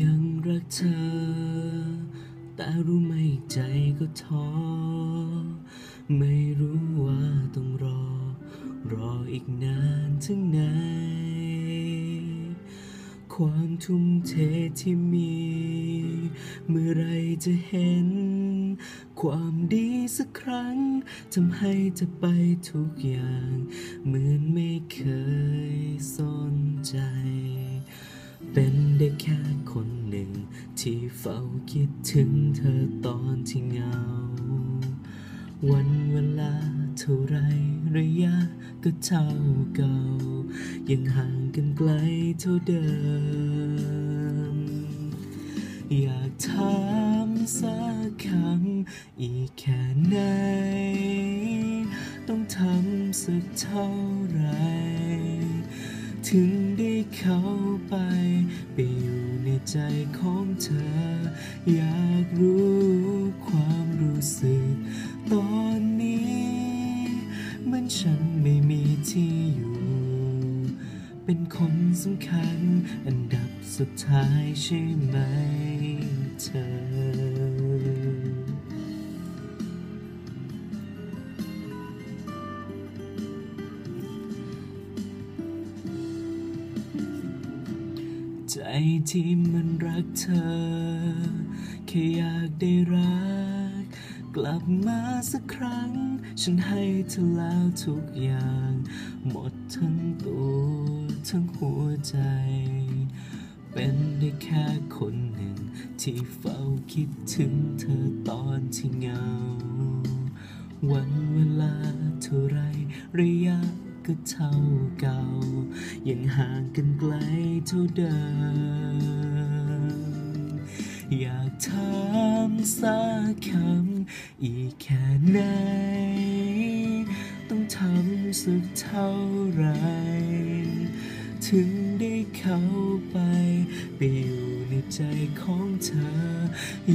ยังรักเธอ แต่รู้ไหมใจก็ท้อ ไม่รู้ว่าต้องรอ รออีกนานถึงไหน ความทุ่มเทที่มี เมื่อไรจะเห็น ความดีสักครั้งทำให้เธอไปทุกอย่าง เหมือนไม่เคยสนใจเป็น คิดถึงเธอตอนที่เหงา วันเวลาเท่าไรระยะก็เท่าเก่า ยังห่างกันไกลเท่าเดิม อยากถามสักคำอีกแค่ไหน ต้องทำสักเท่าไร ถึงได้เข้าไปไปอยู่ในใจของเธอ อยากรู้ความรู้สึก ตอนนี้เหมือนฉันไม่มีที่อยู่ เป็นคนสำคัญอันดับสุดท้ายใช่ไหมเธอ ใจที่มันรักเธอ แค่อยากได้รัก กลับมาสักครั้ง ฉันให้เธอแล้วทุกอย่าง หมดทั้งตัวทั้งหัวใจ เป็นได้แค่คนหนึ่ง ที่เฝ้าคิดถึงเธอตอนที่เหงา วันเวลาเท่าไรระยะ ก็เท่าเก่า ยังห่างกันไกลเท่าเดิม อยากถามสักคำอีกแค่ไหน ต้องทำสักเท่าไร ถึงได้เข้าไป ไปอยู่ในใจของเธอ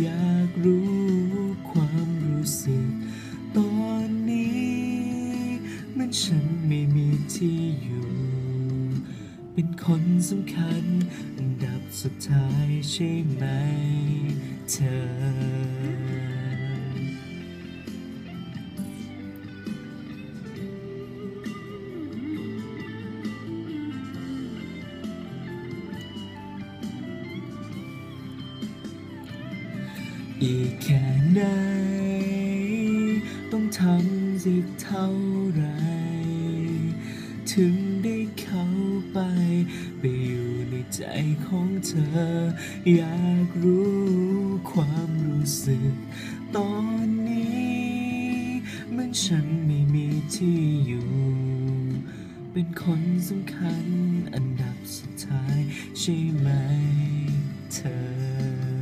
อยากรู้ความรู้สึกตอน ฉันไม่มีที่อยู่ เป็นคนสำคัญ อันดับสุดท้ายใช่ไหมเธออีกแค่ไหนต้องทำ สักเท่าไร ถึงได้เข้าไป ไปอยู่ในใจของเธอ อยากรู้ความรู้สึก ตอนนี้เหมือนฉันไม่มีที่อยู่ เป็นคนสำคัญอันดับสุดท้ายใช่ไหมเธอ